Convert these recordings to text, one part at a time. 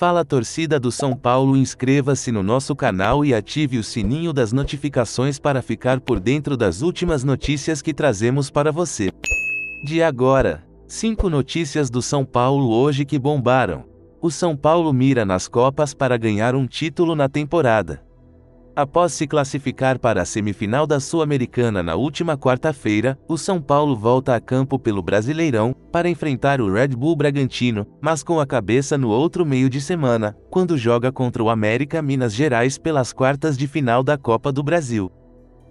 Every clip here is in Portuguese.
Fala torcida do São Paulo, inscreva-se no nosso canal e ative o sininho das notificações para ficar por dentro das últimas notícias que trazemos para você. De agora, 5 notícias do São Paulo hoje que bombaram. O São Paulo mira nas Copas para ganhar um título na temporada. Após se classificar para a semifinal da Sul-Americana na última quarta-feira, o São Paulo volta a campo pelo Brasileirão para enfrentar o Red Bull Bragantino, mas com a cabeça no outro meio de semana, quando joga contra o América Minas Gerais pelas quartas de final da Copa do Brasil.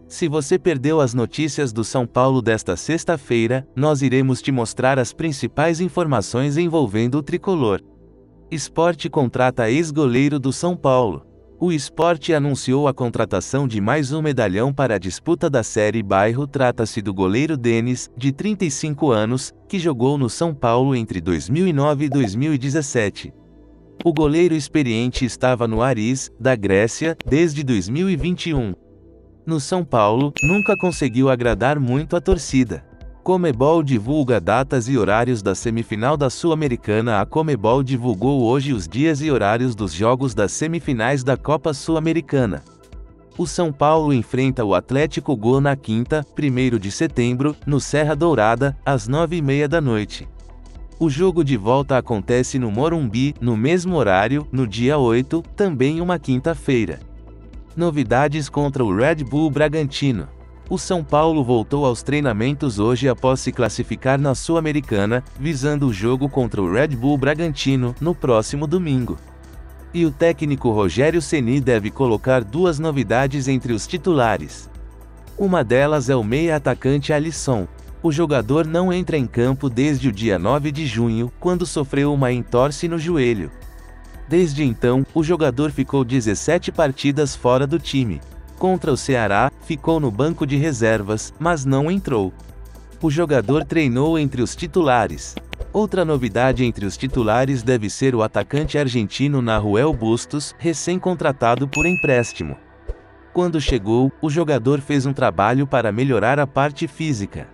Se você perdeu as notícias do São Paulo desta sexta-feira, nós iremos te mostrar as principais informações envolvendo o tricolor. Esporte contrata ex-goleiro do São Paulo. O esporte anunciou a contratação de mais um medalhão para a disputa da Série Bairro. Trata-se do goleiro Denis, de 35 anos, que jogou no São Paulo entre 2009 e 2017. O goleiro experiente estava no Aris, da Grécia, desde 2021. No São Paulo, nunca conseguiu agradar muito a torcida. Comebol divulga datas e horários da semifinal da Sul-Americana. A Comebol divulgou hoje os dias e horários dos jogos das semifinais da Copa Sul-Americana. O São Paulo enfrenta o Atlético Go na quinta, 1 de setembro, no Serra Dourada, às 9h30 da noite. O jogo de volta acontece no Morumbi, no mesmo horário, no dia 8, também uma quinta-feira. Novidades contra o Red Bull Bragantino. O São Paulo voltou aos treinamentos hoje após se classificar na Sul-Americana, visando o jogo contra o Red Bull Bragantino no próximo domingo. E o técnico Rogério Ceni deve colocar duas novidades entre os titulares. Uma delas é o meia-atacante Alisson. O jogador não entra em campo desde o dia 9 de junho, quando sofreu uma entorse no joelho. Desde então, o jogador ficou 17 partidas fora do time. Contra o Ceará, ficou no banco de reservas, mas não entrou. O jogador treinou entre os titulares. Outra novidade entre os titulares deve ser o atacante argentino Nahuel Bustos, recém-contratado por empréstimo. Quando chegou, o jogador fez um trabalho para melhorar a parte física.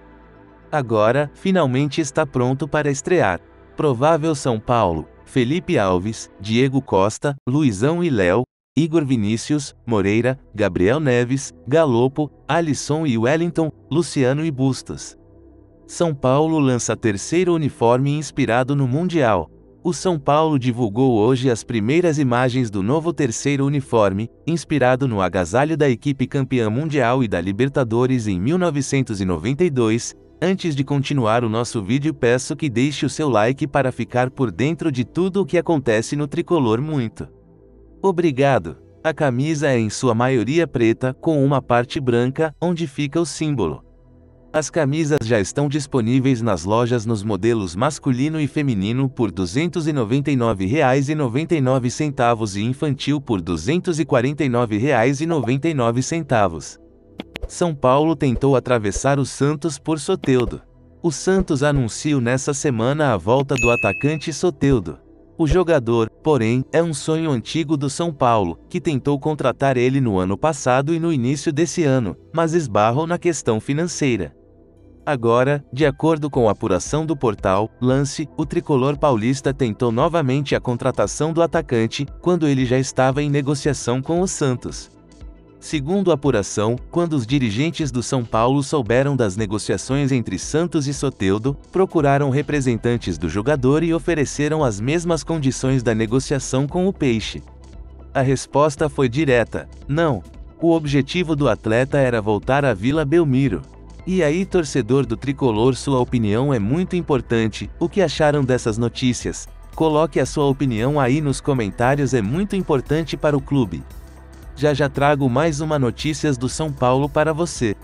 Agora, finalmente está pronto para estrear. Provável São Paulo, Felipe Alves, Diego Costa, Luizão e Léo, Igor Vinícius, Moreira, Gabriel Neves, Galopo, Alisson e Wellington, Luciano e Bustos. São Paulo lança terceiro uniforme inspirado no Mundial. O São Paulo divulgou hoje as primeiras imagens do novo terceiro uniforme, inspirado no agasalho da equipe campeã mundial e da Libertadores em 1992. Antes de continuar o nosso vídeo, peço que deixe o seu like para ficar por dentro de tudo o que acontece no tricolor muito. Obrigado. A camisa é em sua maioria preta, com uma parte branca, onde fica o símbolo. As camisas já estão disponíveis nas lojas nos modelos masculino e feminino por R$ 299,99 e infantil por R$ 249,99. São Paulo tentou atravessar o Santos por Soteudo. O Santos anunciou nessa semana a volta do atacante Soteudo. O jogador, porém, é um sonho antigo do São Paulo, que tentou contratar ele no ano passado e no início desse ano, mas esbarrou na questão financeira. Agora, de acordo com a apuração do portal Lance, o tricolor paulista tentou novamente a contratação do atacante, quando ele já estava em negociação com o Santos. Segundo a apuração, quando os dirigentes do São Paulo souberam das negociações entre Santos e Soteudo, procuraram representantes do jogador e ofereceram as mesmas condições da negociação com o Peixe. A resposta foi direta: não. O objetivo do atleta era voltar à Vila Belmiro. E aí, torcedor do tricolor, sua opinião é muito importante. O que acharam dessas notícias? Coloque a sua opinião aí nos comentários, é muito importante para o clube. Já já trago mais uma notícias do São Paulo para você.